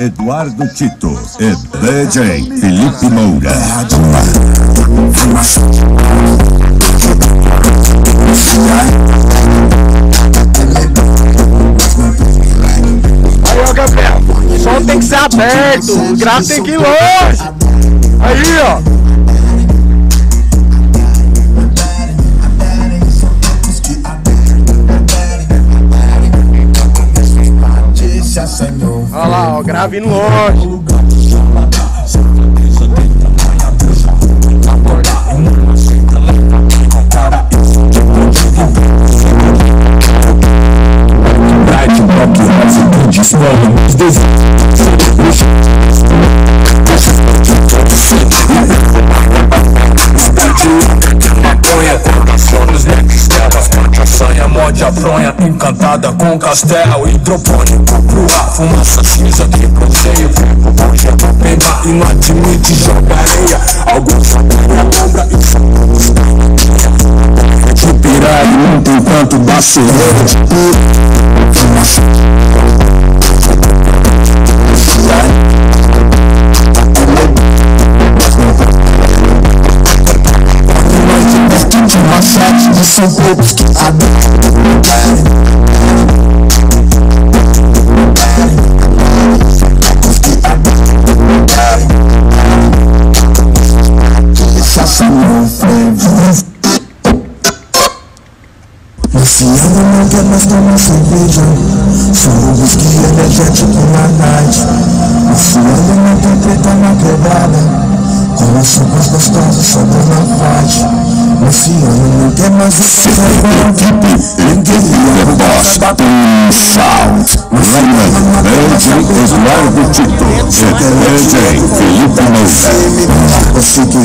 Eduardo Tito e DJ Felipe Moura. Aí, ó, Gabriel, o som tem que ser aberto, o grave tem que ir longe. Aí, ó. Grave indo longe. Maconha, telas, cante a sanha, morde a fronha, encantada com castelo hidropônico, crua, fumaça cinza que bronzeia, o tempo hoje é uma pena e não admite joga areia, alguns apanham a e falamos de piralho, não tem tanto baceiro de puro. De machete de são poucos que Luciano não quer mais tomar cerveja o whisky energético na night Luciano não tem treta na quebrada Com sopas gostosas sobras na faixa Luciano não quer mais The Boss Sound. DJ Eduardo Tito e DJ Felipe Moura. Você que